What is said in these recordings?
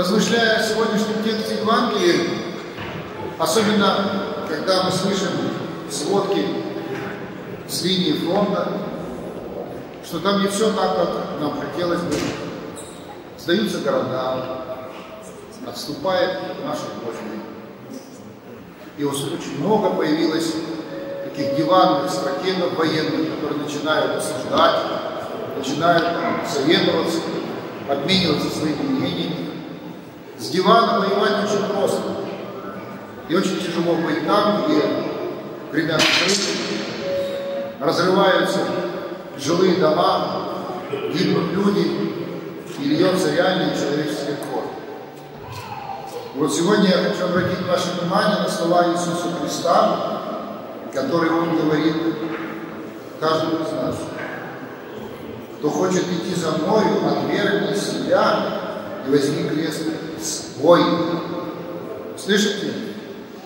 Размышляя о сегодняшнем тексте Евангелия, особенно когда мы слышим сводки с линии фронта, что там не все так, как нам хотелось бы. Сдаются города, отступает наши Родины. И очень много появилось таких диванных стратегов военных, которые начинают осуждать, начинают там, советоваться, обмениваться своими мнениями. С дивана воевать очень просто. И очень тяжело быть там, где крыши, разрываются жилые дома, гибнут люди, и льется реальный человеческий кровь. Вот сегодня я хочу обратить ваше внимание на слова Иисуса Христа, которые Он говорит каждому из нас. Кто хочет идти за мною, отвергни себя и возьми крест свой. Слышите?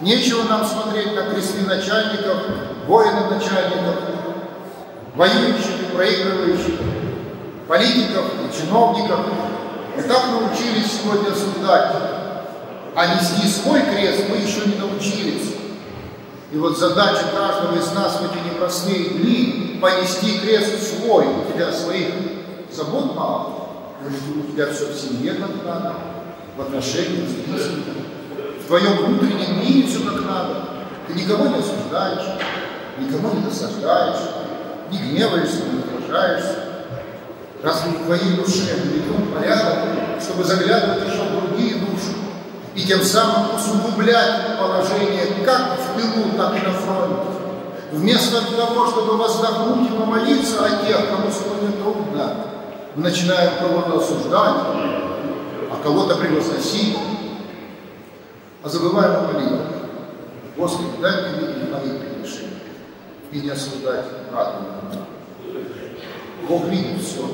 Нечего нам смотреть на кресты начальников, воинов начальников, воюющих и проигрывающих, политиков и чиновников. Мы так научились сегодня осуждать, а нести свой крест мы еще не научились. И вот задача каждого из нас в эти непростые дни понести крест свой. У тебя своих забот мало, у тебя все в семье как надо, в отношениях с близкими, в твоем внутреннем мире все как надо. Ты никого не осуждаешь, никого не досаждаешь, не гневаешься, не раздражаешься. Разве в твоей душе наведен порядок, чтобы заглядывать еще в другие души и тем самым усугублять положение как в тылу, так и на фронте? Вместо того, чтобы воздохнуть и помолиться о тех, кому сегодня трудно, мы кого-то осуждать, кого-то превозносить, а забываем о молитве. Господи, дай мне видеть мои прегрешения и не осуждать брата. Бог видит все.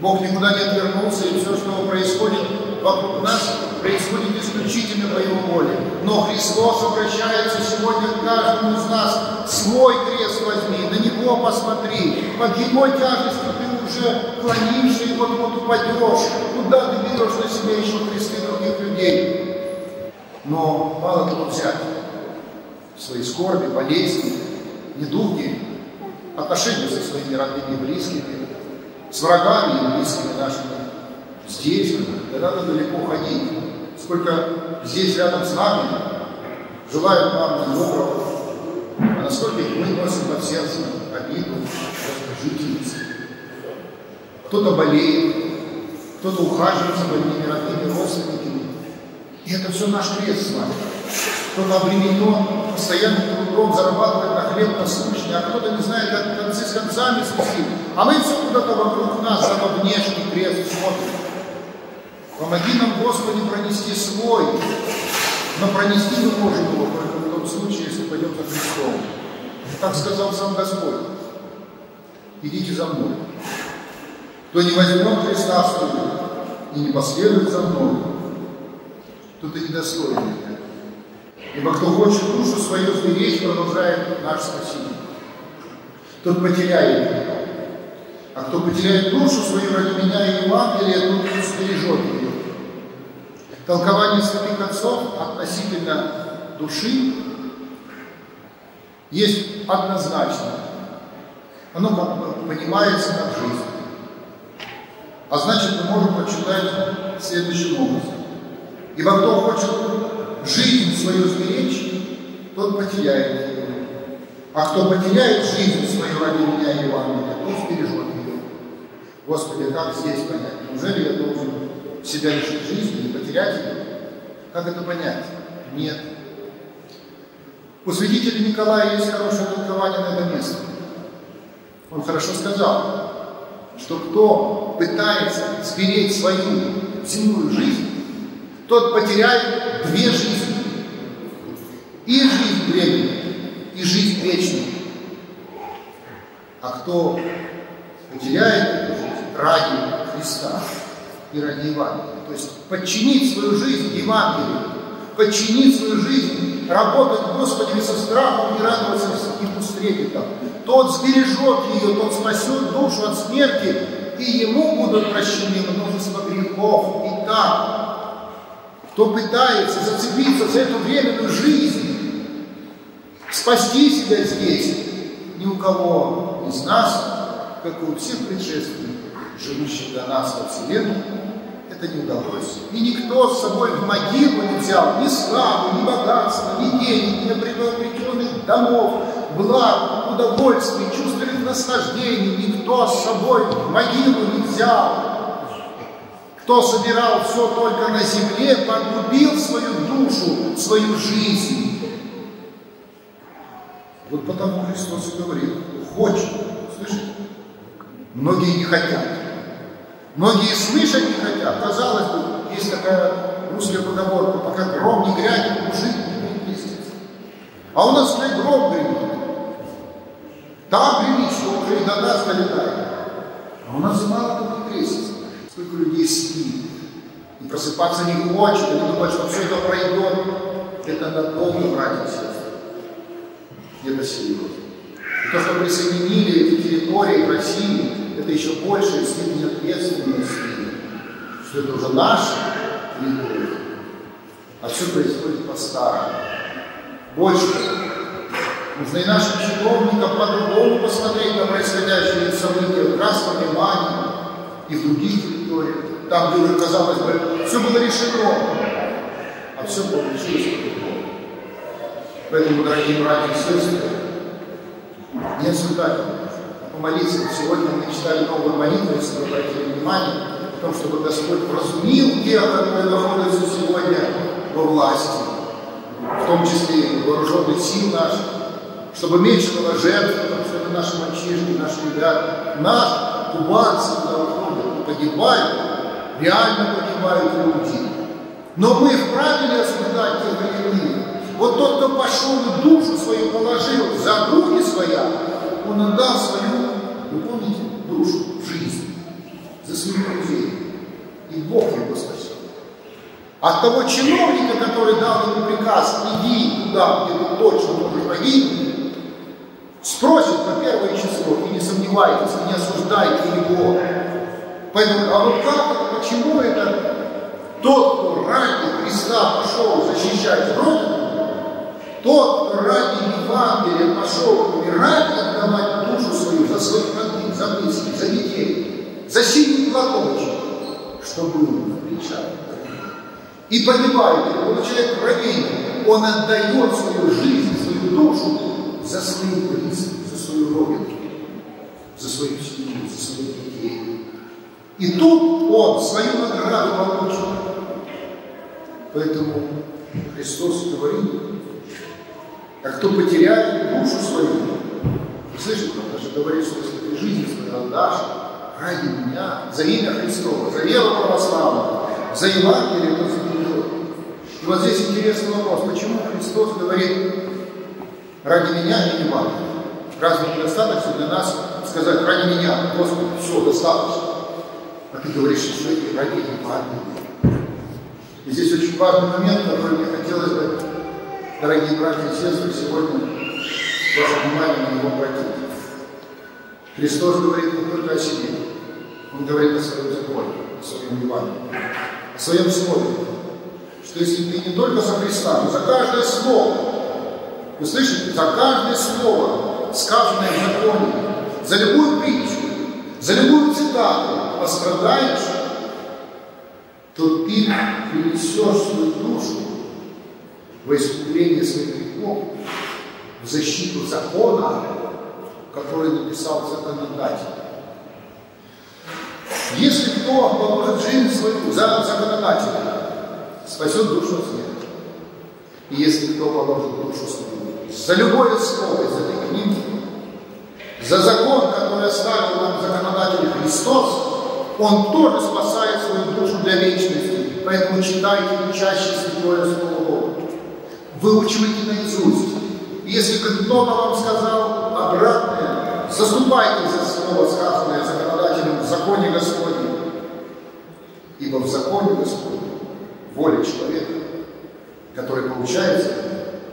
Бог никуда не отвернулся, и все, что происходит вокруг нас, происходит исключительно по Его воле. Но Христос обращается сегодня к каждому из нас. Свой крест возьми, на Него посмотри. Под Его тяжестью ты уже клонишься и вот-вот упадешь. Куда ты берешь на себя еще кресты других людей? Но мало того взять свои скорби, болезни, недуги, отношения со своими родными и близкими, с врагами и близкими нашими здесь, не надо далеко ходить. Сколько здесь рядом с нами желают нам доброго, а насколько мы носим под сердцем обиду, жительницы. Кто-то болеет, кто-то ухаживает за больными родными родственниками. И это все наш крест с вами. Кто-то обременен постоянным трудом, зарабатывает на хлеб насущный, а кто-то не знает, как концы с концами свести. А мы все куда-то вокруг нас, за внешний крест смотрим. Помоги нам, Господи, пронести свой, но пронести мы можем его только в том случае, если пойдем за Христом. Так сказал сам Господь. Идите за мной. Кто не возьмет Христа в свою и не последует за мной, тот и недостоин меня. Ибо кто хочет душу свою сберечь, продолжает наш Спаситель. Тот потеряет ее. А кто потеряет душу свою ради меня и Евангелия, тот сбережет ее. Толкование святых отцов относительно души есть однозначно. Оно понимается как жизнь. А значит, мы можем прочитать следующим образом. Ибо кто хочет жизнь свою сберечь, тот потеряет ее. А кто потеряет жизнь свою ради меня и Евангелия, тот сбережет ее. Господи, как здесь понять? Неужели я должен себя лишить жизни или потерять ее? Как это понять? Нет. У святителя Николая есть хорошее толкование на это место. Он хорошо сказал, что кто пытается сберечь свою земную жизнь, тот потеряет две жизни. И жизнь временную, и жизнь вечную. А кто потеряет эту жизнь ради Христа и ради Евангелия, то есть подчинить свою жизнь Евангелию, подчинить свою жизнь, работать Господи со страхом и радоваться и с тот сбережет ее, тот спасет душу от смерти, и ему будут прощены множество грехов. И так кто пытается зацепиться за эту временную жизнь, спасти себя здесь, ни у кого из нас, как и у всех предшественников, живущих до нас во Вселенной, это не удалось. И никто с собой в могилу не взял ни славы, ни богатства, ни денег, ни приобретенных домов, благ, удовольствий, чувственных наслаждений. Никто с собой в могилу не взял. Кто собирал все только на земле, погубил свою душу, свою жизнь. Вот потому Христос и говорит, хочет, слышите? Многие не хотят. Многие слышать не хотят. Казалось бы, есть такая русская поговорка, пока гром не грянет, мужик не крестится. А у нас уже гром гремит. Там уже и до нас долетает. А у нас мало кто крестится. Сколько людей спит. И просыпаться не хочет, и думает, что все это пройдет. Это надолго, братья и сестры. Это серьезно. И то, что присоединили эти территории к России, это еще большая степень ответственности, что это уже наши территории. А все происходит по-старому. Больше нужно и нашим чиновникам по-другому посмотреть на происходящие события в Красном Лимане и в других территориях, там, где уже, казалось бы, все было решено, а все получилось по-другому. Поэтому, дорогие братья и сестры, не осуждать помолиться. Сегодня мы читали новую молитву, если вы обратили внимание, о том, чтобы Господь вразумил тех, которые находятся сегодня во власти, в том числе и вооруженных сил наших, чтобы меньше было жертв, потому что это наши мальчишки, наши ребята, наши кубанцы уходят, погибают, реально погибают люди. Но мы вправе ли осуждать тех или иных? Вот тот, кто пошел и душу свою положил за други своя, он отдал свою, вы помните, душу, жизнь за своих друзей. И Бог его спасет. От того чиновника, который дал ему приказ, иди туда, где ты точно можешь погибнуть, спросит на первое число, и не сомневайтесь, и не осуждайте его. Поэтому, а вот как почему это тот, кто ради Христа пошел защищать Родину, тот, кто ради Евангелия пошел умирать отдавать душу свою за своих родных, за близких, за детей, за синий платочек, что было кричать. И погибает, и получает ранение. Он отдает свою жизнь, свою душу за своих близких, за свою родину, за свою семью, за своих детей. И тут он свою награду получит. Поэтому Христос говорит, а кто потеряет душу свою, вы слышите, он даже говорит, что если ты жизнь свою отдашь ради меня, за имя Христова, за веру православную, за Евангелие, то заберет. И вот здесь интересный вопрос, почему Христос говорит ради меня и Евангелия? Разве недостаточно для нас сказать ради меня, Господи, все, достаточно? А ты говоришь, что и ради Евангелия. И здесь очень важный момент, который мне хотелось бы дорогие братья и сестры, сегодня ваше внимание на него обратить. Христос говорит не только о себе, Он говорит о своем законе, о своем Евангелии, о своем слове. Что если ты не только за Христа, но за каждое слово, вы слышите, за каждое слово, сказанное в законе, за любую притчу, за любую цитату пострадаешь, то ты принесешь свою душу во искупление своих грехов, в защиту закона, который написал законодатель. Если кто положит жизнь свою за законодателя, спасет душу от смерти. И если кто положит душу свою за любое слово из этой книги, за закон, который оставил нам законодатель Христос, он тоже спасает свою душу для вечности. Поэтому читайте чаще Святое Слово Бога выучивайте наизусть. Если кто-то вам сказал обратное, заступайте за слово, сказанное законодателем в законе Господнем. Ибо в законе Господнем воля человека, который получается,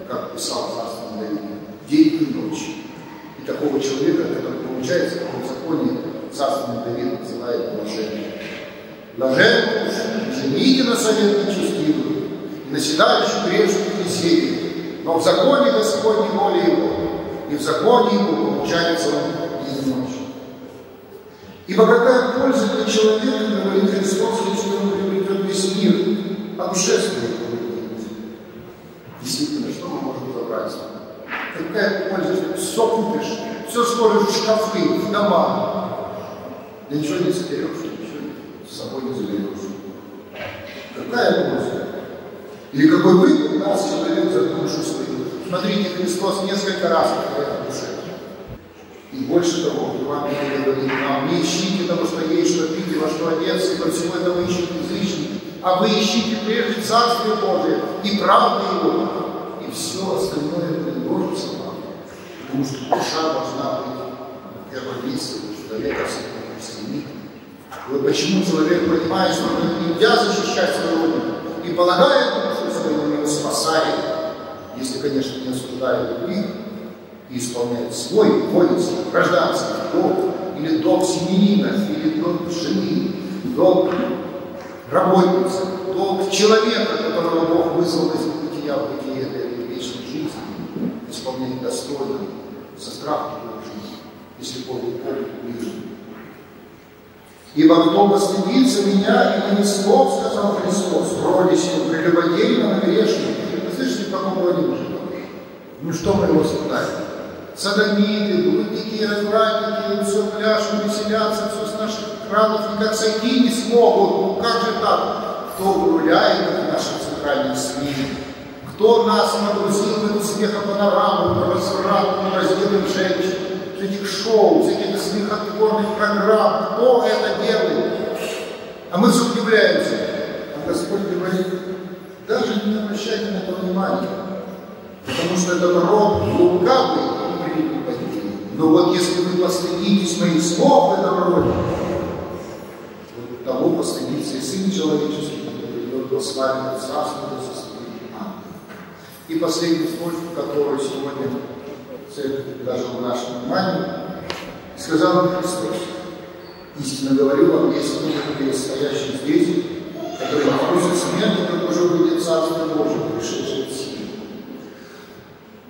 как писал царство Давид, день и ночь. И такого человека, который получается, в законе царственный Давид называет блаженным. Блажен, жените на совет нечестивых, наседающий грешник и серии. Но в законе Господне воля его, и в законе его получается он неизмочен. Ибо какая польза для человека, говорит Христос, если он приобретет весь мир, а путешествует Действительно, что мы можем забрать? Какая польза, все купишь, все сложишь в шкафы, в дома, да ничего не соберешь, ничего с собой не заберешь. Какая польза? Или какой выгод даст человек за душу свою? Смотрите, Христос несколько раз говорит душе. И больше того, Евангелие говорит нам, не ищите того, что есть, что пить, во что одеться, ибо всего этого ищут язычники, а вы ищите прежде Царствие Божие и правду Его, и все остальное приложится вам. Потому что душа должна быть первым месте у человека всеми. Вот почему человек понимает, что нельзя защищать свою родину, и полагает душу свою, его спасает, если, конечно, не осуждает других, и исполняет свой воинский, гражданский долг, или долг семьянина, или долг жены, долг работницы, долг человека, которого Бог вызвал из бытия в бытие этой вечной жизни, исполнять достойно, со страхом Божьим, если Бог ближе. Ибо кто постыдится меня, и не слов, сказал Христос, сил, прелюбодейного грешника. Вы слышите, в каком роде мы живем? Ну что мы его осуждаем? Садомиты, блудники, развратники, все пляшут, веселятся, все с наших кранов никак сойти не смогут. Ну как же так? Кто гуляет в наших центральных СМИ? Кто нас нагрузил в эту смехопанораму, про разврат, про раздетых женщин? этих шоу, этих смехотворных программ. Кто это делает? А мы все удивляемся. А Господь говорит, даже не обращайте на это внимания. Потому что этот род лукавый и прелюбодейный. Но вот если вы постыдитесь моих слов в этом роде, того постыдится и Сын Человеческий, который идет до славы Царства, до состояния И последний случай, который сегодня церковь предложил нашему вниманию, сказал Христос, истинно говорю вам, есть люди, стоящие здесь, которые не вкусят смерти, как уже будет Царство Божие, пришедшее в силу.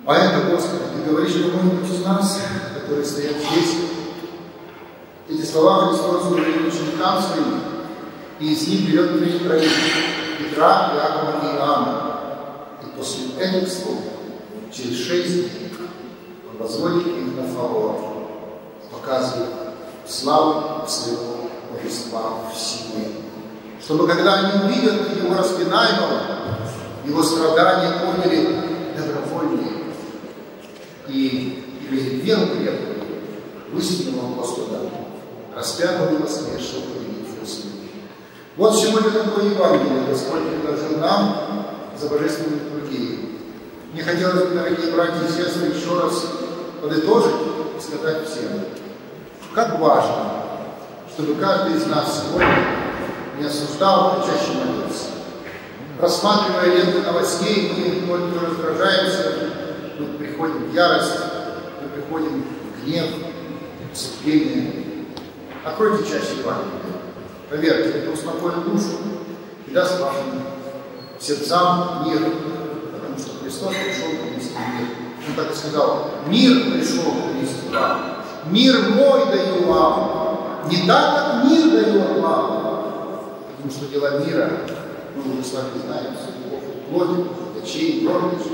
Поэтому, Господи, Ты говоришь кому-нибудь из нас, которые стоят здесь, эти слова Христос говорит ученикам своим, и из них берет три троих, Петра, Иакова и Иоанна. И после этих слов, через шесть дней, позволить им на фавор, показывать славу своего божества в себе. Чтобы когда они увидят его распинаемого, его страдания поняли добровольнее и имели веру крепкую в истинного Господа, распятого и воскресшего победившего смерть. Вот сегодня такое Евангелие Господь предложил нам за божественной литургией. Мне хотелось бы, дорогие братья и сестры, еще раз подытожить и сказать всем, как важно, чтобы каждый из нас сегодня не осуждал, а чаще молился. Рассматривая ленты новостей, мы только раздражаемся, мы приходим в ярость, мы приходим в гнев, в цепление. Откройте чаще Евангелие. Поверьте, это успокоит душу и даст вашим сердцам мир, Христос пришел принести мир. Он так и сказал, мир пришел принести вам. Мир мой даю вам. Не так, как мир дает вам. Потому что дела мира, мы уже с вами знаем, плоти, очей, гордости,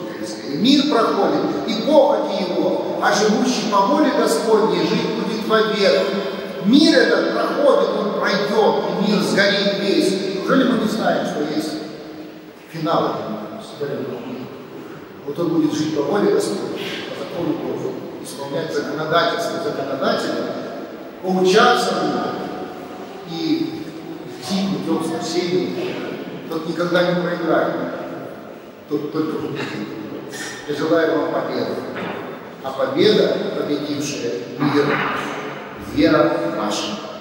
Мир проходит, и похоти его, а живущий по воле Господней жить будет вовек. Мир этот проходит, он пройдет, и мир сгорит весь. Неужели мы не знаем, что есть финал этому? Вот он будет жить по воле Господней, по закону Божьему, исполнять законодательство законодателя, поучаться нем и идти путем спасения. Тот никогда не проиграет, тот только победит. Я желаю вам победы. А победа, победившая мир, вера наша.